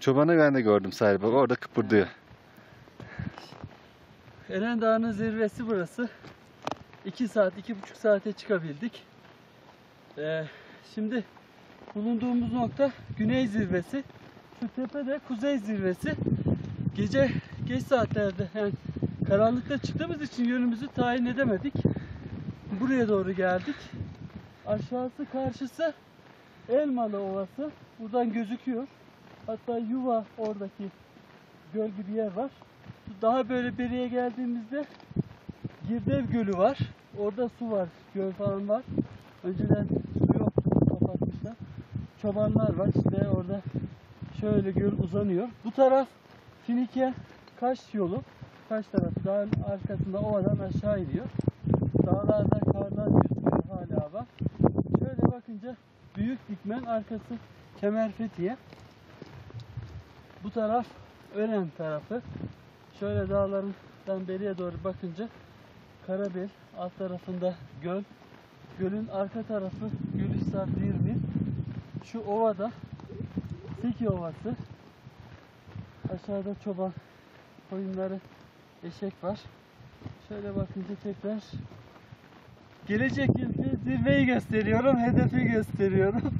Çobanı ben de gördüm Salih bak orada kıpırdıyor. Eren Dağı'nın zirvesi burası. 2 saat, 2,5 saate çıkabildik. Ee, şimdi bulunduğumuz nokta güney zirvesi. Şu tepe de kuzey zirvesi. Gece geç saatlerde yani karanlıkta çıktığımız için yönümüzü tayin edemedik. Buraya doğru geldik. Aşağısı karşısı Elmalı Ovası. Buradan gözüküyor. Hatta Yuva oradaki göl gibi yer var. Daha böyle beriye geldiğimizde Girdev Gölü var. Orada su var, göl falan var. Önceden su yoktu, kapatmışlar. Çobanlar var işte orada şöyle göl uzanıyor. Bu taraf Finike Kaş yolu. Kaş tarafı dağın arkasında ovadan aşağı iniyor. Dağlarda karlar gözüküyor hala var. Şöyle bakınca Büyük Dikmen arkası Kemer Fethiye. Bu taraf Ören tarafı. Şöyle dağlardan beriye doğru bakınca Karabel, alt tarafında göl. Gölün arka tarafı Gülüşsar Dirmi. Şu ovada Seki Ovası. Aşağıda çoban koyunları, eşek var. Şöyle bakınca tekrar gelecek yılki zirveyi gösteriyorum, hedefi gösteriyorum.